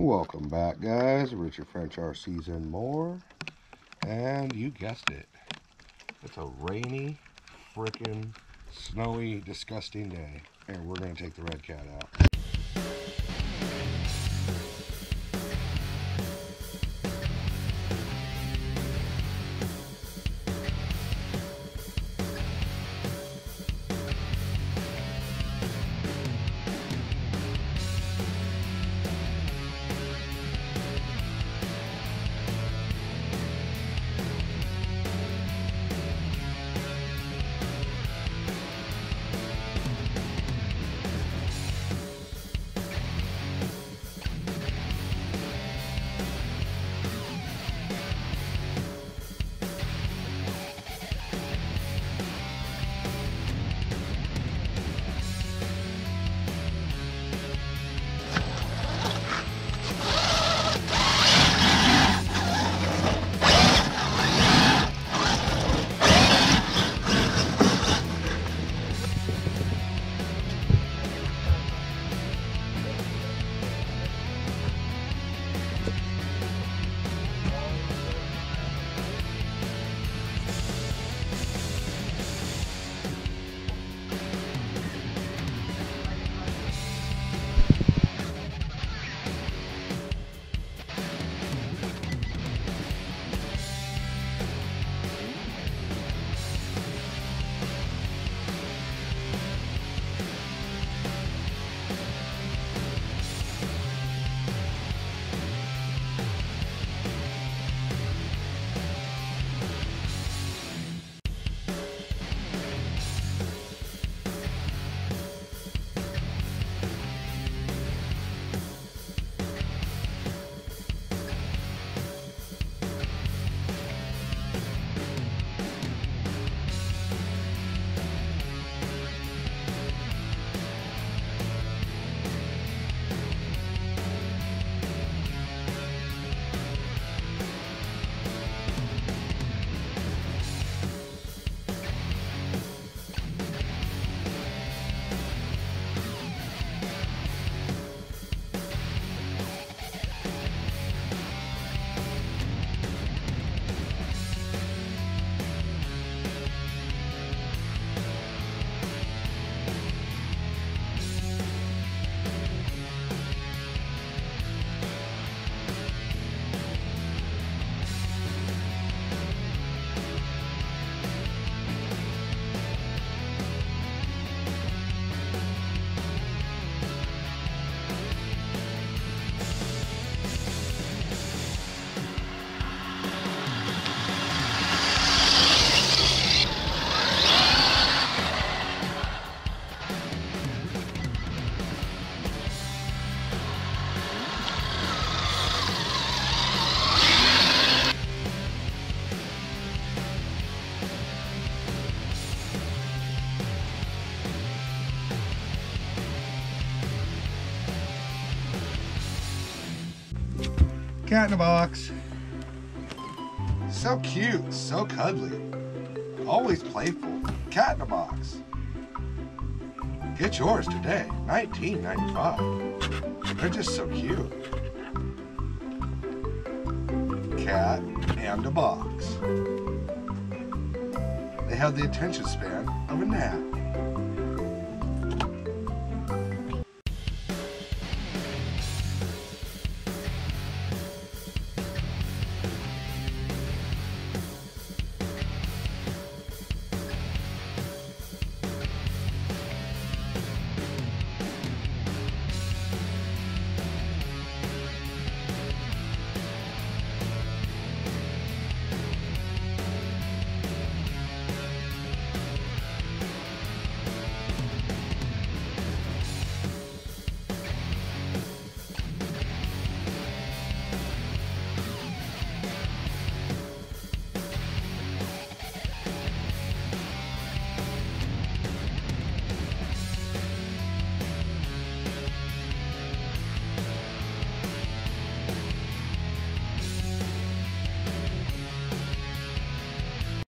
welcome back, guys. Richard French RC's and more. And you guessed it. It's a rainy, freaking, snowy, disgusting day. And we're going to take the Redcat out. Cat in a box. So cute, so cuddly. Always playful. Cat in a box. Get yours today, 19.95. They're just so cute. Cat and a box. They have the attention span of a gnat.